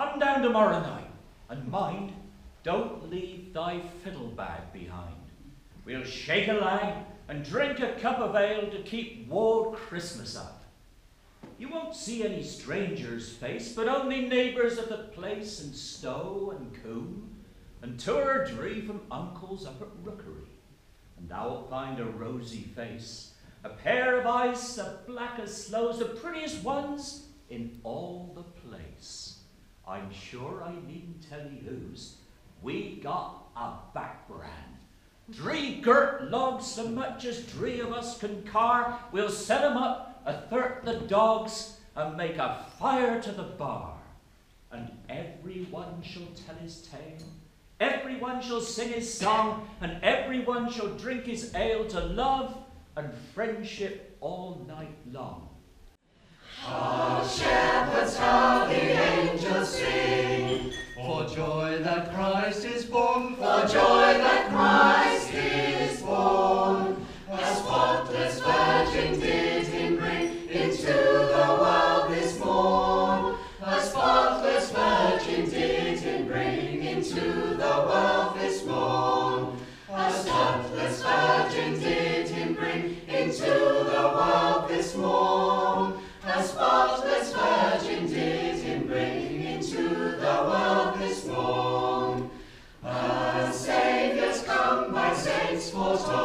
Come down tomorrow night, and mind, don't leave thy fiddle bag behind. We'll shake a lag and drink a cup of ale to keep Ward Christmas up. You won't see any stranger's face, but only neighbours of the place and Stow and Coombe, and two or three from uncles up at Rookery. And thou'lt find a rosy face, a pair of eyes so black as sloes, the prettiest ones in all the place. I'm sure I needn't tell you whose. We got a back brand. Three girt logs, so much as three of us can car. We'll set 'em up, athwart the dogs, and make a fire to the bar. And every one shall tell his tale. Every one shall sing his song, and every one shall drink his ale to love and friendship all night long. Ah. joy that Christ is born, for joy that Christ is born. A spotless virgin did him bring into the world this morn. A spotless virgin did him bring into the world this morn. A spotless virgin did him bring into the world. most